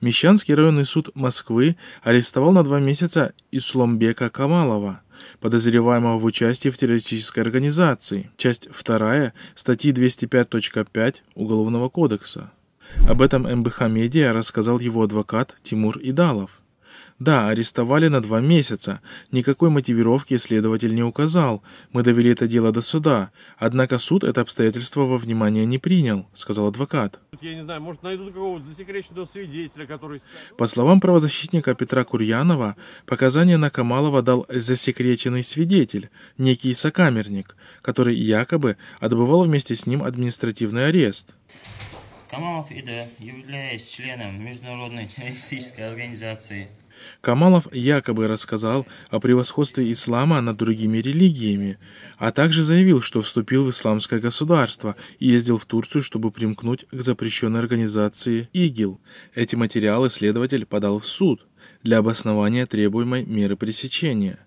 Мещанский районный суд Москвы арестовал на два месяца Исламбека Камалова, подозреваемого в участии в террористической организации, часть 2 статьи 205.5 Уголовного кодекса. Об этом МБХ Медиа рассказал его адвокат Тимур Идалов. Да, арестовали на два месяца. Никакой мотивировки следователь не указал. Мы довели это дело до суда. Однако суд это обстоятельство во внимание не принял, сказал адвокат. Я не знаю, может найдут какого-то засекреченного свидетеля, который... По словам правозащитника Петра Курьянова, показания на Камалова дал засекреченный свидетель, некий сокамерник, который якобы отбывал вместе с ним административный арест. Камалов Ида, являясь членом международной террористической организации, Камалов якобы рассказал о превосходстве ислама над другими религиями, а также заявил, что вступил в исламское государство и ездил в Турцию, чтобы примкнуть к запрещенной организации ИГИЛ. Эти материалы следователь подал в суд для обоснования требуемой меры пресечения.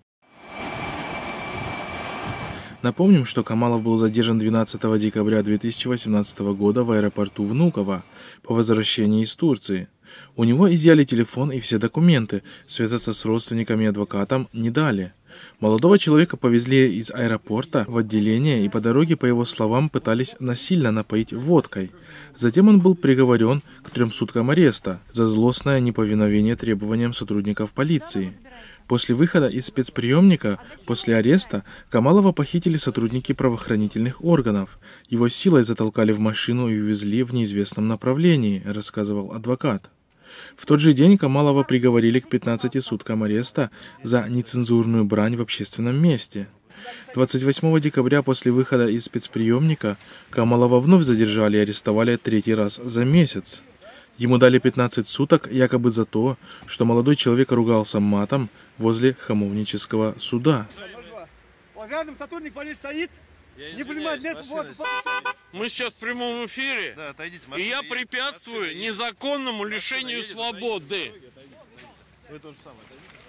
Напомним, что Камалов был задержан 12 декабря 2018 года в аэропорту Внуково по возвращении из Турции. У него изъяли телефон и все документы, связаться с родственниками и адвокатом не дали. Молодого человека повезли из аэропорта в отделение и по дороге, по его словам, пытались насильно напоить водкой. Затем он был приговорен к трем суткам ареста за злостное неповиновение требованиям сотрудников полиции. После выхода из спецприемника, после ареста, Камалова похитили сотрудники правоохранительных органов. Его силой затолкали в машину и увезли в неизвестном направлении, рассказывал адвокат. В тот же день Камалова приговорили к 15 суткам ареста за нецензурную брань в общественном месте. 28 декабря после выхода из спецприемника Камалова вновь задержали и арестовали третий раз за месяц. Ему дали 15 суток якобы за то, что молодой человек ругался матом возле хамовнического суда. Рядом сотрудник полиции стоит, не понимает, нет, вот, Мы сейчас в прямом эфире, Да, отойдите, и я едет. препятствую Машина незаконному Машина лишению едет, свободы. Вы то же самое, отойдите.